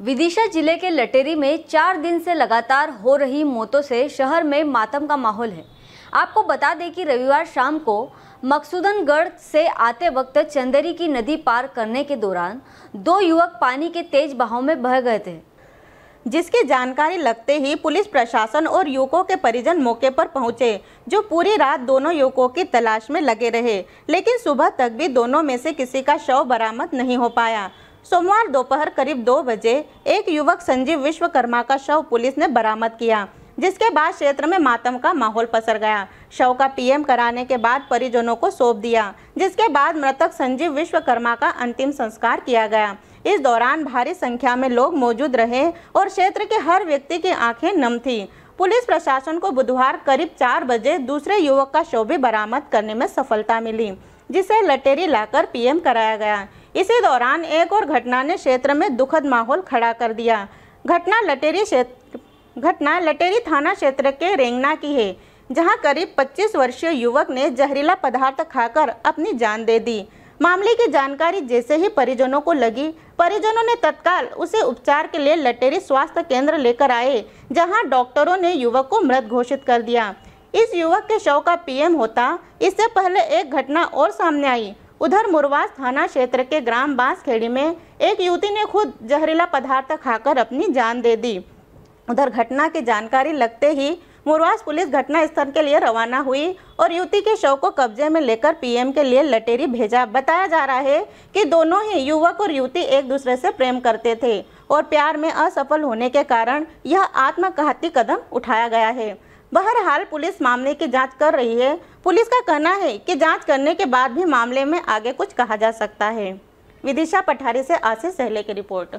विदिशा ज़िले के लटेरी में चार दिन से लगातार हो रही मौतों से शहर में मातम का माहौल है। आपको बता दें कि रविवार शाम को मकसूदनगढ़ से आते वक्त चंदेरी की नदी पार करने के दौरान दो युवक पानी के तेज बहाव में बह गए थे। जिसकी जानकारी लगते ही पुलिस प्रशासन और युवकों के परिजन मौके पर पहुँचे, जो पूरी रात दोनों युवकों की तलाश में लगे रहे, लेकिन सुबह तक भी दोनों में से किसी का शव बरामद नहीं हो पाया। सोमवार दोपहर करीब दो बजे एक युवक संजीव विश्वकर्मा का शव पुलिस ने बरामद किया, जिसके बाद क्षेत्र में मातम का माहौल पसर गया। शव का पीएम कराने के बाद परिजनों को सौंप दिया, जिसके बाद मृतक संजीव विश्वकर्मा का अंतिम संस्कार किया गया। इस दौरान भारी संख्या में लोग मौजूद रहे और क्षेत्र के हर व्यक्ति की आँखें नम थी। पुलिस प्रशासन को बुधवार करीब चार बजे दूसरे युवक का शव भी बरामद करने में सफलता मिली, जिसे लटेरी लाकर पीएम कराया गया। इसी दौरान एक और घटना ने क्षेत्र में दुखद माहौल खड़ा कर दिया। घटना लटेरी क्षेत्र, घटना लटेरी थाना क्षेत्र के रेंगना की है, जहाँ करीब 25 वर्षीय युवक ने जहरीला पदार्थ खाकर अपनी जान दे दी। मामले की जानकारी जैसे ही परिजनों को लगी, परिजनों ने तत्काल उसे उपचार के लिए लटेरी स्वास्थ्य केंद्र लेकर आए, जहाँ डॉक्टरों ने युवक को मृत घोषित कर दिया। इस युवक के शव का पीएम होता। इससे पहले एक घटना और सामने आई। उधर मुरवास थाना क्षेत्र के ग्राम बांसखेड़ी में एक युवती ने खुद जहरीला पदार्थ खाकर अपनी जान दे दी। उधर घटना की जानकारी लगते ही मुरवास पुलिस घटना स्थल के लिए रवाना हुई और युवती के शव को कब्जे में लेकर पीएम के लिए लटेरी भेजा। बताया जा रहा है कि दोनों ही युवक और युवती एक दूसरे से प्रेम करते थे और प्यार में असफल होने के कारण यह आत्मघाती कदम उठाया गया है। बहरहाल पुलिस मामले की जाँच कर रही है। पुलिस का कहना है कि जाँच करने के बाद भी मामले में आगे कुछ कहा जा सकता है। विदिशा पठारी से आशीष सहले की रिपोर्ट।